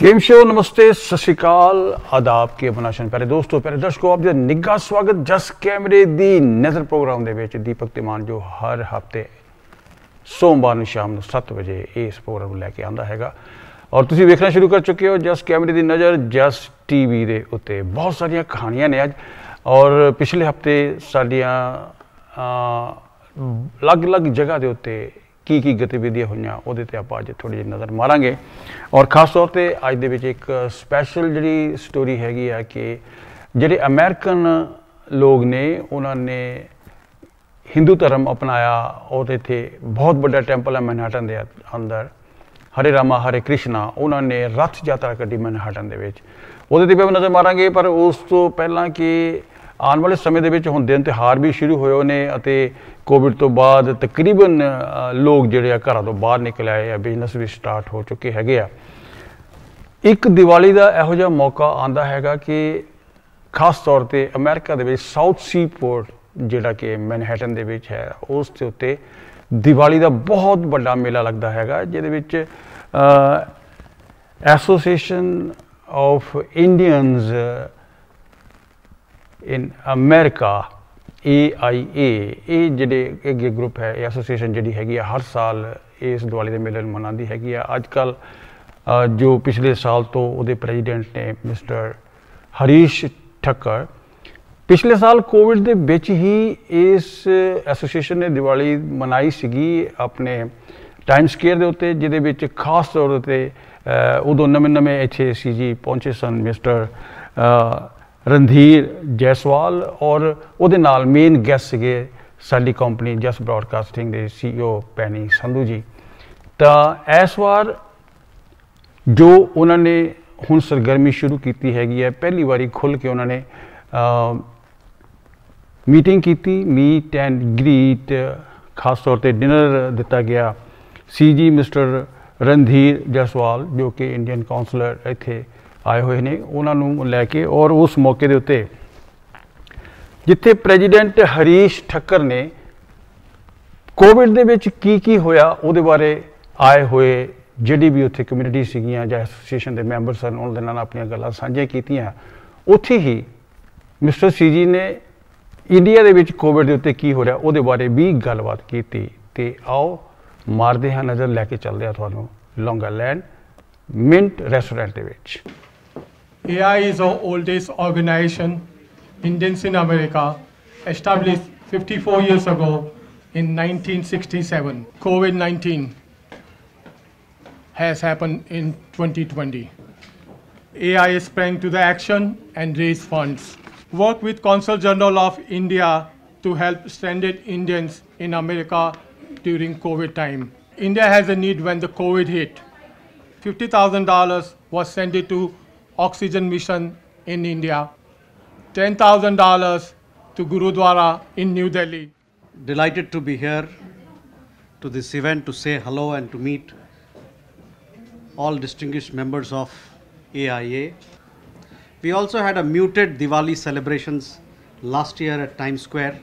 Game show नमस्ते सत श्रीकाल ਆਦਾਬ ਕੇ ਬਨਾਸ਼ਨ ਪਿਆਰੇ ਦੋਸਤੋ ਪਿਆਰੇ ਦਰਸ਼ਕੋ ਆਪ ਜੀ ਦਾ ਨਿੱਘਾ ਸਵਾਗਤ ਜਸ ਕੈਮਰੇ ਦੀ ਨਜ਼ਰ ਪ੍ਰੋਗਰਾਮ ਦੇ ਵਿੱਚ ਦੀਪਕ ਤਿਮਾਨ ਜੋ ਹਰ ਹਫਤੇ ਸੋਮਵਾਰ ਨੂੰ ਸ਼ਾਮ ਨੂੰ 7 ਵਜੇ ਇਸ ਪ੍ਰੋਗਰਾਮ ਨੂੰ ਲੈ ਕੇ ਆਉਂਦਾ ਹੈਗਾ ਔਰ ਤੁਸੀਂ ਵੇਖਣਾ ਸ਼ੁਰੂ ਕਰ ਚੁੱਕੇ ਹੋ ਜਸ ਕੈਮਰੇ ਦੀ ਨਜ਼ਰ ਜਸ ਟੀਵੀ ਦੇ ਉੱਤੇ ਬਹੁਤ ਸਾਰੀਆਂ ਕਹਾਣੀਆਂ ਨੇ ਅੱਜ ਔਰ ਪਿਛਲੇ ਹਫਤੇ ਸਾਡੀਆਂ ਅਲੱਗ-ਅਲੱਗ ਜਗ੍ਹਾ ਦੇ ਉੱਤੇ ਕੀ ਕੀ ਗਤੀਵਿਧੀਆਂ ਹੋਈਆਂ, ਉਹਦੇ ਤੇ ਆਪਾਂ ਅੱਜ ਥੋੜੀ ਜਿਹੀ ਨਜ਼ਰ ਮਾਰਾਂਗੇ। ਔਰ ਖਾਸ ਤੌਰ ਤੇ ਅੱਜ ਦੇ ਵਿੱਚ ਇੱਕ ਸਪੈਸ਼ਲ ਜਿਹੜੀ ਸਟੋਰੀ ਹੈਗੀ ਆ ਕਿ ਜਿਹੜੇ ਅਮਰੀਕਨ ਲੋਕ ਨੇ, ਉਹਨਾਂ ਨੇ ਹਿੰਦੂ ਧਰਮ ਅਪਣਾਇਆ, ਉਹਦੇ ਇੱਥੇ ਬਹੁਤ ਵੱਡਾ ਟੈਂਪਲ ਹੈ ਮੈਨਹਾਟਨ ਦੇ ਅੰਦਰ। ਹਰੇ ਰਾਮਾ, ਹਰੇ ਕ੍ਰਿਸ਼ਨਾ, ਉਹਨਾਂ ਨੇ ਰਥ ਯਾਤਰਾ ਕੱਢੀ ਮੈਨਹਾਟਨ ਦੇ ਵਿੱਚ। ਉਹਦੇ ਤੇ ਵੀ ਆਪਾਂ ਨਜ਼ਰ ਮਾਰਾਂਗੇ, ਪਰ ਉਸ ਤੋਂ ਪਹਿਲਾਂ ਕਿ ਆਉਣ ਵਾਲੇ ਸਮੇਂ ਦੇ ਵਿੱਚ ਹੁਣ ਦਿਨ ਤਿਹਾਰ ਵੀ ਸ਼ੁਰੂ ਹੋਏ ਨੇ ਅਤੇ ਕੋਵਿਡ ਤੋਂ ਬਾਅਦ ਤਕਰੀਬਨ ਲੋਕ ਜਿਹੜੇ ਆ ਘਰਾਂ ਤੋਂ ਬਾਹਰ ਨਿਕਲ ਆਏ ਆ ਬਿਜ਼ਨਸ ਵੀ ਸਟਾਰਟ ਹੋ ਚੁੱਕੇ ਹੈਗੇ ਆ। ਇੱਕ ਦੀਵਾਲੀ ਦਾ ਇਹੋ ਜਿਹਾ ਮੌਕਾ ਆਂਦਾ ਹੈਗਾ ਕਿ ਖਾਸ ਤੌਰ ਤੇ ਅਮਰੀਕਾ ਦੇ ਵਿੱਚ ਸਾਊਥ ਸੀ ਪੋਰਟ ਜਿਹੜਾ ਕਿ ਮੈਨਹਟਨ ਦੇ ਵਿੱਚ ਹੈ, ਉਸ ਦੇ ਉੱਤੇ ਦੀਵਾਲੀ ਦਾ ਬਹੁਤ ਵੱਡਾ ਮੇਲਾ ਲੱਗਦਾ ਹੈਗਾ, ਜਿਹਦੇ ਵਿੱਚ association of Indians in America AIA ਇਹ ਜਿਹੜੇ ਇੱਕ ਗਰੁੱਪ ਹੈ, ਇਹ ਐਸੋਸੀਏਸ਼ਨ ਜਿਹੜੀ ਹੈਗੀ ਆ, ਹਰ ਸਾਲ ਇਸ ਦੀਵਾਲੀ ਦੇ ਮੇਲੇ ਨੂੰ ਮਨਾਉਂਦੀ ਹੈਗੀ ਆ। ਅੱਜ ਕੱਲ ਜੋ ਪਿਛਲੇ ਸਾਲ ਤੋਂ ਉਹਦੇ ਪ੍ਰੈਜ਼ੀਡੈਂਟ ਨੇ ਮਿਸਟਰ ਹਰੀਸ਼ ਠੱਕਰ, ਪਿਛਲੇ ਸਾਲ ਕੋਵਿਡ ਦੇ ਵਿੱਚ ਹੀ ਇਸ ਐਸੋਸੀਏਸ਼ਨ ਨੇ ਦੀਵਾਲੀ ਮਨਾਈ ਸੀਗੀ ਆਪਣੇ ਟਾਈਮ ਸਕੇਅਰ ਦੇ ਉੱਤੇ, ਜਿਹਦੇ ਵਿੱਚ ਖਾਸ ਤੌਰ ਤੇ ਉਦੋਂ ਨਵੇਂ ਨਵੇਂ ਇੱਥੇ ਸੀਜੀ ਪਹੁੰਚੇ ਸਨ ਮਿਸਟਰ ਰਣਧੀਰ ਜੈਸਵਾਲ ਔਰ ਉਹਦੇ ਨਾਲ ਮੇਨ ਗੈਸਟ ਸੀਗੇ ਸਾਡੀ ਕੰਪਨੀ ਜਸ ਬ੍ਰਾਡਕਾਸਟਿੰਗ ਦੇ ਸੀਈਓ ਪੈਨੀ ਸੰਧੂ ਜੀ। ਤਾਂ ਇਸ ਵਾਰ ਜੋ ਉਹਨਾਂ ਨੇ ਹੁਣ ਸਰਗਰਮੀ ਸ਼ੁਰੂ ਕੀਤੀ ਹੈਗੀ ਹੈ, ਪਹਿਲੀ ਵਾਰੀ ਖੁੱਲ ਕੇ ਉਹਨਾਂ ਨੇ ਮੀਟਿੰਗ ਕੀਤੀ ਮੀਟ ਐਂਡ ਗ੍ਰੀਟ ਖਾਸ ਤੌਰ ਤੇ ਡਿਨਰ ਦਿੱਤਾ ਗਿਆ ਸੀਜੀ ਮਿਸਟਰ ਰਣਧੀਰ ਜਸਵਾਲ, ਜੋ ਕਿ ਇੰਡੀਅਨ ਕਾਉਂਸਲਰ ਇੱਥੇ ਆਏ ਹੋਏ ਨੇ, ਉਹਨਾਂ ਨੂੰ ਲੈ ਕੇ ਔਰ ਉਸ ਮੌਕੇ ਦੇ ਉੱਤੇ ਜਿੱਥੇ ਪ੍ਰੈਜ਼ੀਡੈਂਟ ਹਰੀਸ਼ ਠੱਕਰ ਨੇ ਕੋਵਿਡ ਦੇ ਵਿੱਚ ਕੀ ਕੀ ਹੋਇਆ, ਉਹਦੇ ਬਾਰੇ ਆਏ ਹੋਏ ਜਿਹੜੀ ਵੀ ਉੱਥੇ ਕਮਿਊਨਿਟੀ ਸੀਗੀਆਂ ਜਾਂ ਐਸੋਸੀਏਸ਼ਨ ਦੇ ਮੈਂਬਰ ਸਨ ਉਹਨਾਂ ਦੇ ਨਾਲ ਆਪਣੀਆਂ ਗੱਲਾਂ ਸਾਂਝੀਆਂ ਕੀਤੀਆਂ। ਉੱਥੇ ਹੀ ਮਿਸਟਰ ਸੀਜੀ ਨੇ ਇੰਡੀਆ ਦੇ ਵਿੱਚ ਕੋਵਿਡ ਦੇ ਉੱਤੇ ਕੀ ਹੋ ਰਿਹਾ, ਉਹਦੇ ਬਾਰੇ ਵੀ ਗੱਲਬਾਤ ਕੀਤੀ। ਤੇ ਆਓ ਮਾਰਦੇ ਹਾਂ ਨਜ਼ਰ, ਲੈ ਕੇ ਚੱਲਦੇ ਆ ਤੁਹਾਨੂੰ ਲੌਂਗਾਲੈਂਡ ਮਿੰਟ ਰੈਸਟੋਰੈਂਟ ਦੇ ਵਿੱਚ। AIA is our oldest organization, Indians in America, established 54 years ago in 1967. COVID-19 has happened in 2020. AI sprang to the action and raised funds. Work with Consul General of India to help stranded Indians in America during COVID time. India has a need when the COVID hit. $50,000 was sent to oxygen mission in India, $10,000 to Gurudwara in New Delhi. Delighted to be here to this event to say hello and to meet all distinguished members of AIA. We also had a muted Diwali celebrations last year at Times Square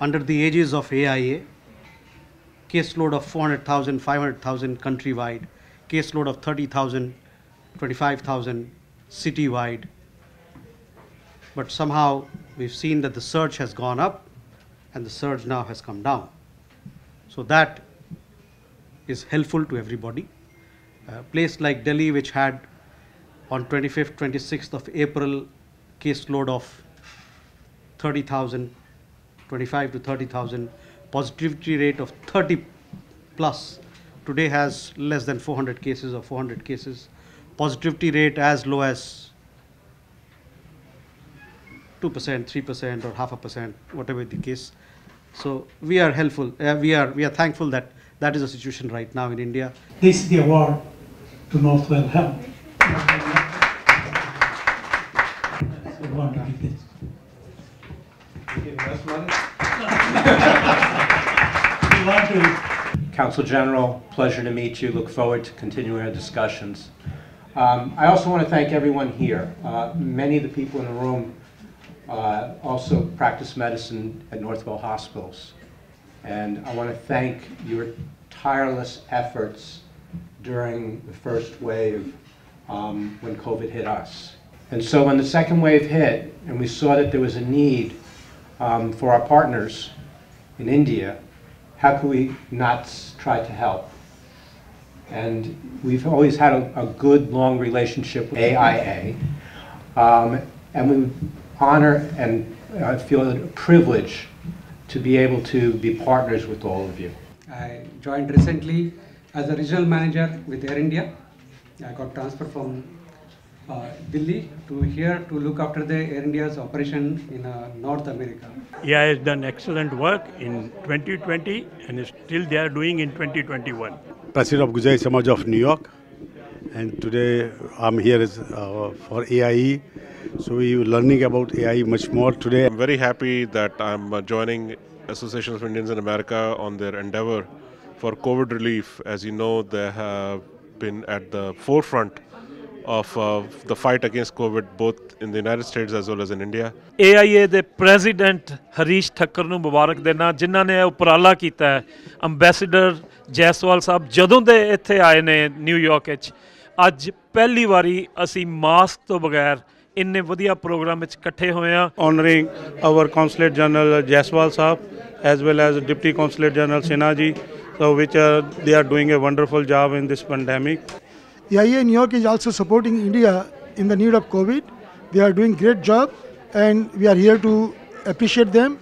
under the aegis of AIA. Caseload of 400,000, 500,000 countrywide, caseload of 30,000 25,000 citywide. But somehow we've seen that the surge has gone up and the surge now has come down. So that is helpful to everybody. A place like Delhi, which had on 25th, 26th of April caseload of 30,000, 25 to 30,000, positivity rate of 30 plus, today has less than 400 cases or 400 cases positivity rate as low as 2%, 3% or half a percent, whatever the case. So we are helpful, uh, we, are, we are thankful that that is the situation right now in India. This is the award to Northwell Health. So want to give this. We want to Consul General, pleasure to meet you. Look forward to continuing our discussions. Um, I also want to thank everyone here. Uh, many of the people in the room uh, also practice medicine at Northwell Hospitals. And I want to thank your tireless efforts during the first wave um, when COVID hit us. And so when the second wave hit, and we saw that there was a need um, for our partners in India, how could we not try to help? And we've always had a, a good, long relationship with AIA. Um, and we honor and I feel it a privilege to be able to be partners with all of you. I joined recently as a regional manager with Air India. I got transferred from uh, Delhi to here to look after the Air India's operation in uh, North America. AI has done excellent work in 2020 and is still they are doing in 2021 president of Gujarati Samaj of New York. And today I'm here as, uh, for AIA. So we are learning about AIA much more today. I'm very happy that I'm uh, joining Association of Indians in America on their endeavor for COVID relief. As you know, they have been at the forefront of uh, the fight against COVID both in the United States as well as in India. AIA the President Harish Thakkar ਨੂੰ ਮੁਬਾਰਕ Jinnah ne uparala ਉਪਰਾਲਾ ਕੀਤਾ ਜੈਸਵਾਲ ਸਾਹਿਬ ਜਦੋਂ ਦੇ ਇੱਥੇ ਆਏ ਨੇ New York ਵਿੱਚ ਅੱਜ ਪਹਿਲੀ ਵਾਰੀ ਅਸੀਂ ਮਾਸਕ ਤੋਂ ਬਗੈਰ ਇੰਨੇ ਵਧੀਆ ਪ੍ਰੋਗਰਾਮ ਵਿੱਚ ਇਕੱਠੇ ਹੋਏ ਆ our Consulate General Jaiswal Saab as well as Deputy Consulate General Sinha ji, so which are, they are doing a wonderful job in this pandemic. AIA New York is also supporting India in the need of COVID. They are doing great job and we are here to appreciate them.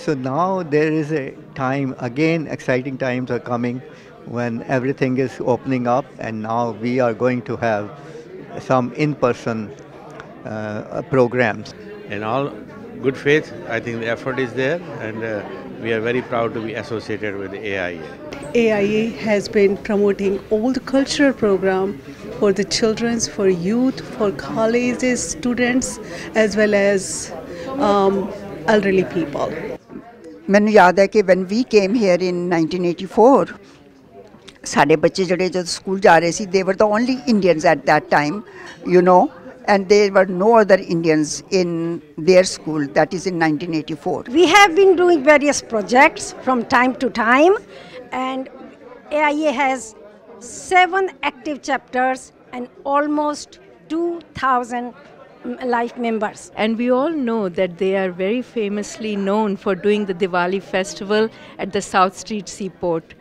So now there is a time, again, exciting times are coming when everything is opening up, and now we are going to have some in person uh, programs. In all good faith, I think the effort is there, and uh, we are very proud to be associated with the AIA. AIA has been promoting all the cultural program for the children, for youth, for colleges, students, as well as um, elderly people ਮੈਨੂੰ ਯਾਦ ਹੈ ਕਿ when we came here in 1984 ਸਾਡੇ ਬੱਚੇ ਜਿਹੜੇ ਜਦ school ਜਾ ਰਹੇ ਸੀ they were the only Indians at that time you know and there were no other Indians in their school that is in 1984 We have been doing various projects from time to time, and AIA has seven active chapters and almost 2,000 mm, life members. And we all know that they are very famously known for doing the Diwali festival at the South Street Seaport.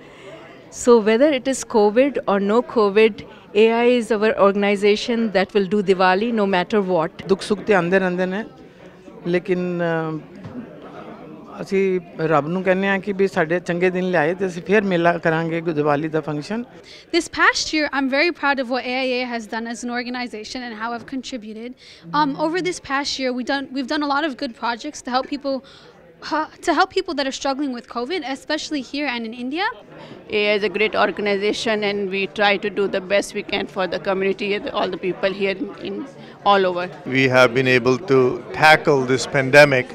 So whether it is COVID or no COVID, AIA is our organization that will do Diwali no matter what. ਅਸੀਂ ਰੱਬ ਨੂੰ ਕਹਿੰਦੇ ਆ ਕਿ ਵੀ ਸਾਡੇ ਚੰਗੇ ਦਿਨ ਲਿਆਏ ਤੇ ਅਸੀਂ ਫੇਰ ਮੇਲਾ ਕਰਾਂਗੇ ਦੀਵਾਲੀ ਦਾ function This past year, I'm very proud of what AIA has done as an organization and how I've contributed. Um, over this past year, we've done we've done a lot of good projects to help people. to help people that are struggling with COVID, especially here and in India? AIA is a great organization, and we try to do the best we can for the community and all the people here in, in all over. We have been able to tackle this pandemic,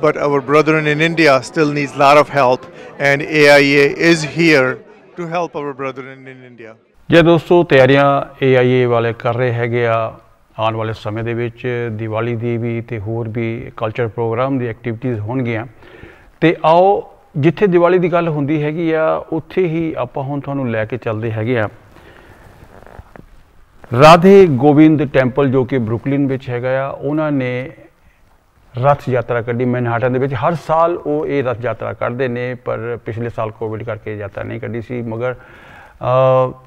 but our brethren in India still needs a lot of help, and AIA is here to help our brethren in India. Yeah, friends, AIA ਆਉਣ ਵਾਲੇ ਸਮੇਂ ਦੇ ਵਿੱਚ ਦੀਵਾਲੀ ਦੀ ਵੀ ਤੇ ਹੋਰ ਵੀ culture program ਦੀ ਐਕਟੀਵਿਟੀਜ਼ ਹੋਣਗੀਆਂ। ਤੇ ਆਓ, ਜਿੱਥੇ ਦੀਵਾਲੀ ਦੀ ਗੱਲ ਹੁੰਦੀ ਹੈਗੀ ਆ, ਉੱਥੇ ਹੀ ਆਪਾਂ ਹੁਣ ਤੁਹਾਨੂੰ ਲੈ ਕੇ ਚੱਲਦੇ ਹੈਗੇ ਆ। ਰਾਧੇ ਗੋਬਿੰਦ ਟੈਂਪਲ ਜੋ ਕਿ ਬਰੁਕਲਿਨ ਵਿੱਚ ਹੈਗਾ ਆ, ਉਹਨਾਂ ਨੇ ਰਥ ਯਾਤਰਾ ਕੱਢੀ ਮੈਨਹਾਟਨ ਦੇ ਵਿੱਚ। ਹਰ ਸਾਲ ਉਹ ਇਹ ਰਥ ਯਾਤਰਾ ਕੱਢਦੇ ਨੇ, ਪਰ ਪਿਛਲੇ ਸਾਲ ਕੋਵਿਡ ਕਰਕੇ ਯਾਤਰਾ ਨਹੀਂ ਕੱਢੀ ਸੀ। ਮਗਰ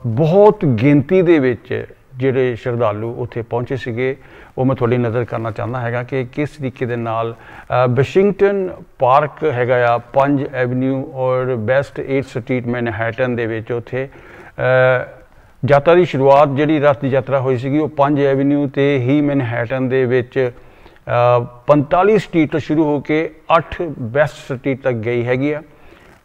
ਬਹੁਤ ਗਿਣਤੀ ਦੇ ਵਿੱਚ ਜਿਹੜੇ ਸ਼ਰਧਾਲੂ ਉੱਥੇ ਪਹੁੰਚੇ ਸੀਗੇ ਉਹ ਮੈਂ ਤੁਹਾਡੀ ਨਜ਼ਰ ਕਰਨਾ ਚਾਹੁੰਦਾ ਹੈਗਾ ਕਿ ਕਿਸ ਤਰੀਕੇ ਦੇ ਨਾਲ ਬਸ਼ਿੰਗਟਨ ਪਾਰਕ ਹੈਗਾ ਆ 5 ਐਵਨਿਊ ਔਰ ਬੈਸਟ 8 ਸਟਰੀਟ ਮੈਨਹੈਟਨ ਦੇ ਵਿੱਚ ਉੱਥੇ ਯਾਤਰਾ ਦੀ ਸ਼ੁਰੂਆਤ ਜਿਹੜੀ ਰਥ ਦੀ ਯਾਤਰਾ ਹੋਈ ਸੀਗੀ ਉਹ 5 ਐਵਨਿਊ ਤੇ ਹੀ ਮੈਨਹੈਟਨ ਦੇ ਵਿੱਚ ਅ, 45 ਸਟਰੀਟ ਤੋਂ ਸ਼ੁਰੂ ਹੋ ਕੇ 8 ਬੈਸਟ ਸਟਰੀਟ ਤੱਕ ਗਈ ਹੈਗੀ ਆ।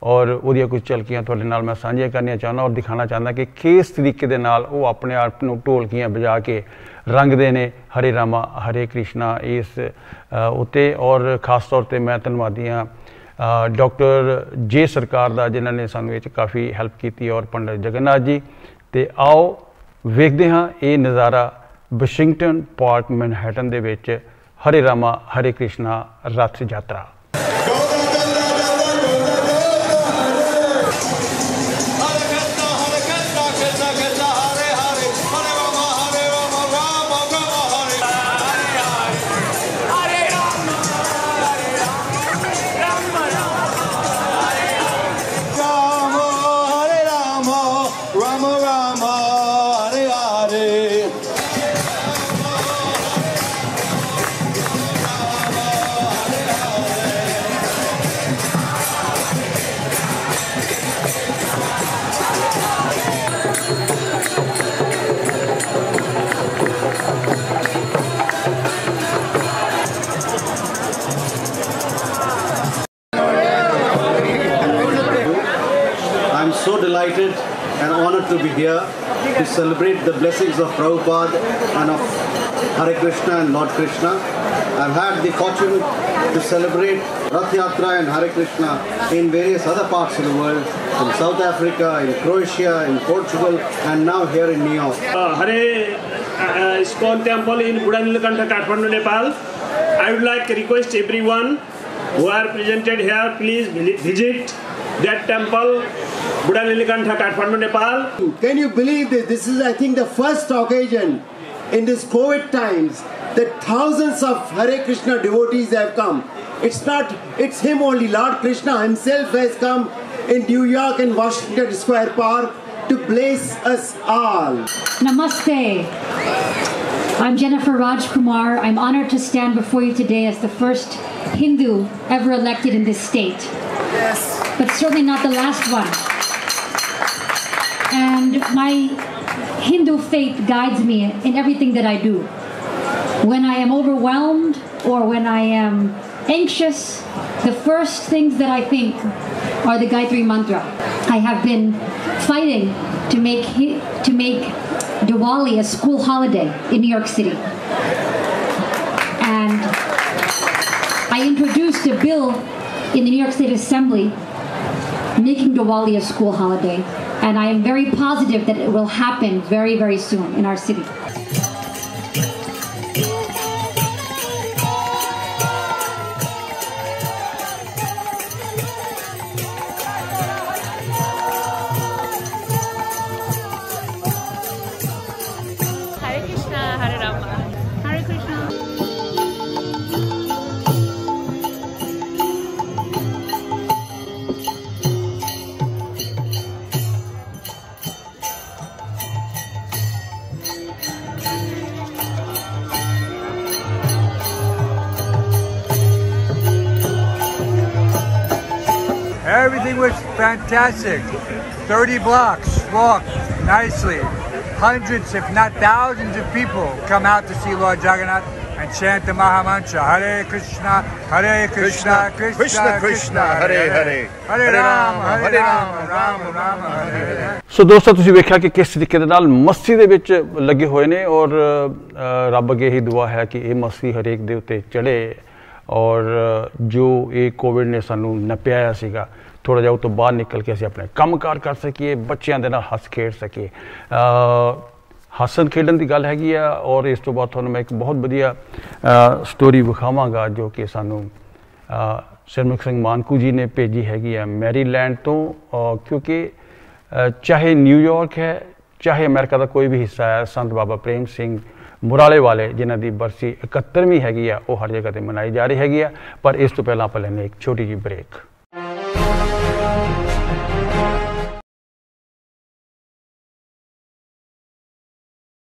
ਔਰ ਉਹਦੀਆਂ ਕੁਝ ਝਲਕੀਆਂ ਤੁਹਾਡੇ ਨਾਲ ਮੈਂ ਸਾਂਝੀਆਂ ਕਰਨੀਆਂ ਚਾਹੁੰਦਾ ਔਰ ਦਿਖਾਣਾ ਚਾਹੁੰਦਾ ਕਿ ਕਿਸ ਤਰੀਕੇ ਦੇ ਨਾਲ ਉਹ ਆਪਣੇ ਆਪ ਨੂੰ ਢੋਲਕੀਆਂ ਵਜਾ ਕੇ ਰੰਗਦੇ ਨੇ। ਹਰੇ ਰਾਮਾ ਹਰੇ ਕ੍ਰਿਸ਼ਨਾ ਇਸ ਅ, ਉੱਤੇ ਔਰ ਖਾਸ ਤੌਰ ਤੇ ਮੈਂ ਧੰਨਵਾਦੀ ਹਾਂ ਅ, ਡਾਕਟਰ ਜੇ ਸਰਕਾਰ ਦਾ ਜਿਨ੍ਹਾਂ ਨੇ ਸਾਨੂੰ ਇਹ 'ਚ ਕਾਫੀ ਹੈਲਪ ਕੀਤੀ ਔਰ ਪੰਡਿਤ ਜਗਨਨਾਥ ਜੀ। ਤੇ ਆਓ ਵੇਖਦੇ ਹਾਂ ਇਹ ਨਜ਼ਾਰਾ ਵਾਸ਼ਿੰਗਟਨ ਪਾਰਕ ਮੈਨਹੈਟਨ ਦੇ ਵਿੱਚ ਹਰੇ ਰਾਮਾ ਹਰੇ ਕ੍ਰਿਸ਼ਨਾ ਰਥ ਯਾਤਰਾ। Here to celebrate the blessings of Prabhupada and of Hare Krishna and Lord Krishna. I've had the fortune to celebrate Rath Yatra and Hare Krishna in various other parts of the world, in South Africa, in Croatia, in Portugal, and now here in New York. Uh, Hare uh, ISKCON Temple in Budhanilkantha, Kathmandu, Nepal. I would like to request everyone who are presented here, please visit that temple, Budhanilkantha, Kathmandu, Nepal. Can you believe this? This is, I think, the first occasion in this COVID times that thousands of Hare Krishna devotees have come. It's not, it's him only. Lord Krishna himself has come in New York and Washington Square Park to bless us all. Namaste. I'm Jennifer Rajkumar. I'm honored to stand before you today as the first Hindu ever elected in this state. Yes. But certainly not the last one. My Hindu faith guides me in everything that I do. When I am overwhelmed or when I am anxious, the first things that I think are the Gayatri Mantra. I have been fighting to make to make Diwali a school holiday in New York City. And I introduced a bill in the New York State Assembly making Diwali a school holiday. And I am very positive that it will happen very, very soon in our city. Fantastic. 30 blocks walked nicely. Hundreds, if not thousands of people come out to see Lord Jagannath and chant the Mahamantra. Hare Krishna, Hare Krishna, Krishna Krishna, Krishna Hare Hare. Hare Rama, Hare Rama, Rama Rama, Hare Hare. ਸੋ ਦੋਸਤੋ ਤੁਸੀਂ ਵੇਖਿਆ ਕਿ ਕਿਸ ਤਰੀਕੇ ਦੇ ਨਾਲ ਮਸਤੀ ਦੇ ਵਿੱਚ ਲੱਗੇ ਹੋਏ ਨੇ ਔਰ ਰੱਬ ਅੱਗੇ ਹੀ ਦੁਆ ਹੈ ਕਿ ਇਹ ਮਸਤੀ ਹਰੇਕ ਦੇ ਉੱਤੇ ਚੜੇ ਔਰ ਜੋ ਇਹ ਕੋਵਿਡ ਨੇ ਸਾਨੂੰ ਨਪਿਆਇਆ ਸੀਗਾ ਥੋੜਾ ਜਿਹਾ ਉਹ ਤੋਂ ਬਾਹਰ ਨਿਕਲ ਕੇ ਅਸੀਂ ਆਪਣੇ ਕੰਮਕਾਰ ਕਰ ਸਕੀਏ ਬੱਚਿਆਂ ਦੇ ਨਾਲ ਹੱਸ ਖੇਡ ਸਕੀਏ। ਅ, ਹੱਸਣ ਖੇਡਣ ਦੀ ਗੱਲ ਹੈਗੀ ਆ ਔਰ ਇਸ ਤੋਂ ਬਾਅਦ ਤੁਹਾਨੂੰ ਮੈਂ ਇੱਕ ਬਹੁਤ ਵਧੀਆ ਸਟੋਰੀ ਵਿਖਾਵਾਂਗਾ ਜੋ ਕਿ ਸਾਨੂੰ ਅ, ਸਿੰਘ ਮਾਨਕੂ ਜੀ ਨੇ ਭੇਜੀ ਹੈਗੀ ਆ ਮੈਰੀਲੈਂਡ ਤੋਂ। ਕਿਉਂਕਿ ਚਾਹੇ ਨਿਊਯਾਰਕ ਹੈ ਚਾਹੇ ਅਮਰੀਕਾ ਦਾ ਕੋਈ ਵੀ ਹਿੱਸਾ ਹੈ ਸੰਤ ਬਾਬਾ ਪ੍ਰੇਮ ਸਿੰਘ ਮੁਰਾਲੇ ਵਾਲੇ ਜਿਨ੍ਹਾਂ ਦੀ ਬਰਸੀ 71ਵੀਂ ਹੈਗੀ ਆ ਉਹ ਹਰ ਜਗ੍ਹਾ ਤੇ ਮਨਾਈ ਜਾ ਰਹੀ ਹੈਗੀ ਆ। ਪਰ ਇਸ ਤੋਂ ਪਹਿਲਾਂ ਆਪਾਂ ਲੈਣੇ ਇੱਕ ਛੋਟੀ ਜਿਹੀ ਬ੍ਰੇਕ